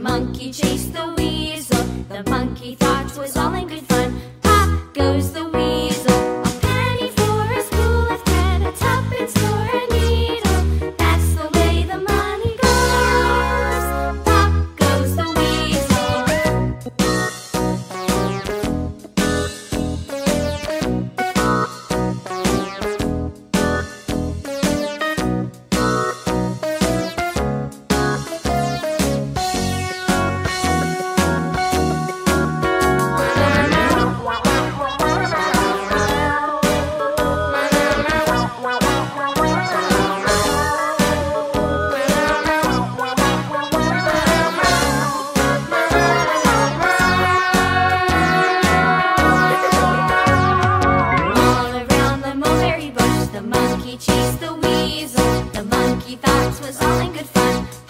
monkey chased the weasel. Was all in good fun.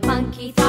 weasel.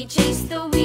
he chased the wind.